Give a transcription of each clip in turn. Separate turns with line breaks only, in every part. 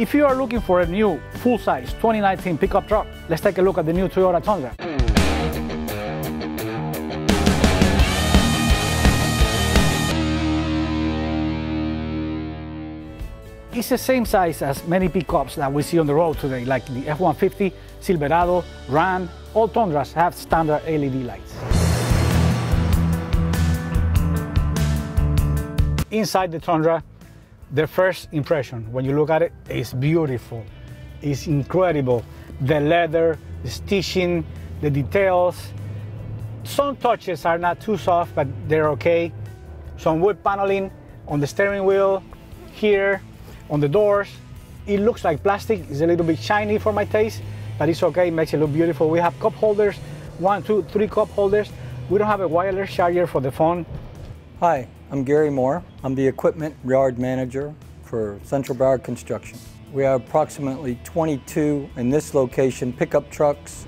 If you are looking for a new full-size 2019 pickup truck, let's take a look at the new Toyota Tundra. It's the same size as many pickups that we see on the road today, like the F-150, Silverado, Ram, all Tundras have standard LED lights. Inside the Tundra, the first impression when you look at it is beautiful. It's incredible. The leather, the stitching, the details. Some touches are not too soft, but they're okay. Some wood paneling on the steering wheel, here, on the doors. It looks like plastic. It's a little bit shiny for my taste, but it's okay. It makes it look beautiful. We have cup holders, one, two, three cup holders. We don't have a wireless charger for the phone.
Hi, I'm Gary Moore. I'm the equipment yard manager for Central Broward Construction. We have approximately 22 in this location pickup trucks,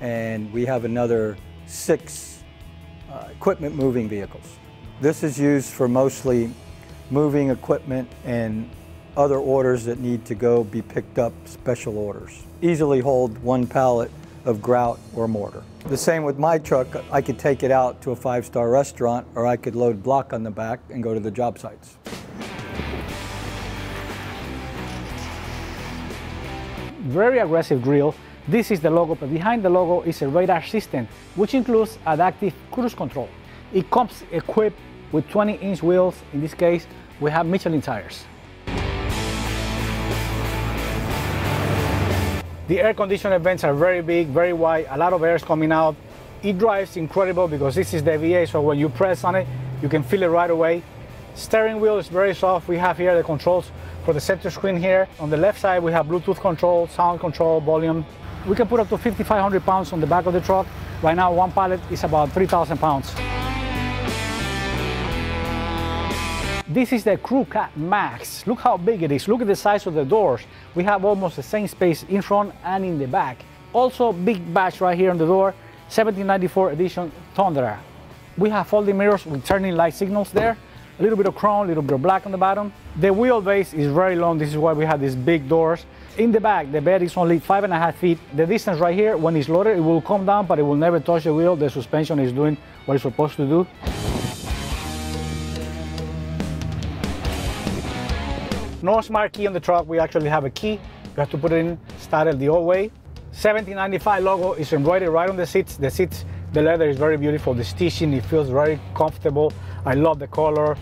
and we have another six uh, equipment moving vehicles. This is used for mostly moving equipment and other orders that need to go be picked up, special orders. Easily hold one pallet of grout or mortar. The same with my truck, I could take it out to a five-star restaurant or I could load block on the back and go to the job sites.
Very aggressive grill. This is the logo, but behind the logo is a radar system, which includes adaptive cruise control. It comes equipped with 20-inch wheels. In this case, we have Michelin tires. The air conditioner vents are very big, very wide, a lot of air is coming out. It drives incredible because this is the V8, so when you press on it, you can feel it right away. Steering wheel is very soft. We have here the controls for the center screen here. On the left side, we have Bluetooth control, sound control, volume. We can put up to 5,500 pounds on the back of the truck. Right now, one pallet is about 3,000 pounds. This is the Crew Cab Max. Look how big it is. Look at the size of the doors. We have almost the same space in front and in the back. Also, big badge right here on the door, 1794 edition Tundra. We have folding mirrors with turning light signals there. A little bit of chrome, a little bit of black on the bottom. The wheelbase is very long. This is why we have these big doors. In the back, the bed is only five and a half feet. The distance right here, when it's loaded, it will come down, but it will never touch the wheel. The suspension is doing what it's supposed to do. No smart key on the truck. We actually have a key. You have to put it in, start it the old way. 1795 logo is embroidered right on the seats. The seats, the leather is very beautiful. The stitching, it feels very comfortable. I love the color.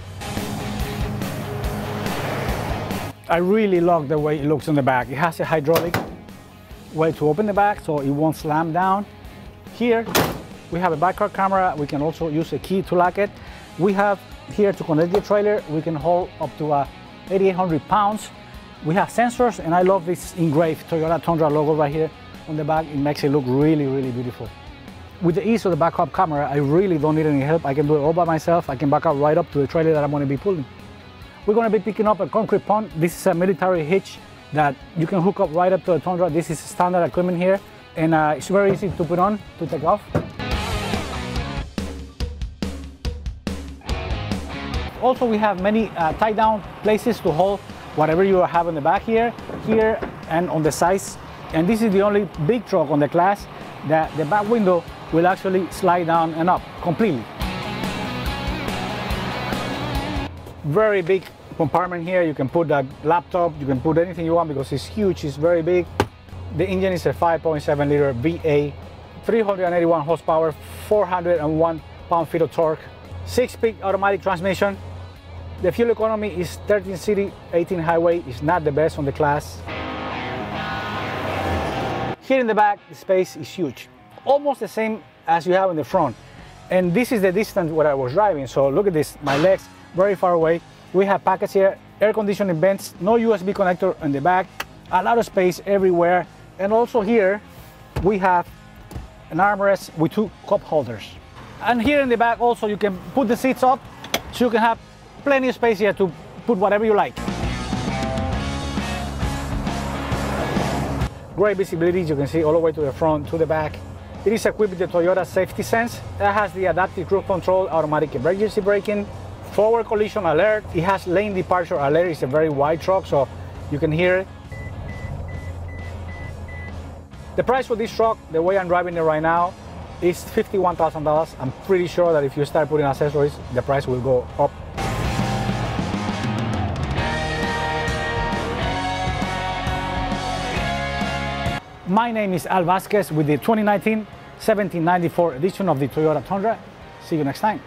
I really love the way it looks on the back. It has a hydraulic way to open the back so it won't slam down. Here, we have a backyard camera. We can also use a key to lock it. We have here to connect the trailer. We can hold up to a 8,800 pounds. We have sensors, and I love this engraved Toyota Tundra logo right here on the back. It makes it look really, really beautiful. With the ease of the backup camera, I really don't need any help. I can do it all by myself. I can back up right up to the trailer that I'm going to be pulling. We're going to be picking up a concrete pump. This is a military hitch that you can hook up right up to the Tundra. This is standard equipment here, and uh, it's very easy to put on, to take off. Also, we have many uh, tie down places to hold whatever you have in the back here, here, and on the sides. And this is the only big truck on the class that the back window will actually slide down and up completely. Very big compartment here. You can put a laptop, you can put anything you want because it's huge, it's very big. The engine is a 5.7 liter V8, 381 horsepower, 401 pound-feet of torque, six-speed automatic transmission, the fuel economy is 13 city, 18 highway. It's not the best on the class. Here in the back, the space is huge. Almost the same as you have in the front. And this is the distance where I was driving. So look at this, my legs very far away. We have pockets here, air conditioning vents, no USB connector in the back, a lot of space everywhere. And also here, we have an armrest with two cup holders. And here in the back also you can put the seats up so you can have plenty of space here to put whatever you like. Great visibility, you can see all the way to the front, to the back. It is equipped with the Toyota Safety Sense. It has the adaptive cruise control, automatic emergency braking, forward collision alert. It has lane departure alert. It's a very wide truck, so you can hear it. The price for this truck, the way I'm driving it right now, is $51,000. I'm pretty sure that if you start putting accessories, the price will go up. My name is Al Vazquez with the 2019 1794 edition of the Toyota Tundra. See you next time.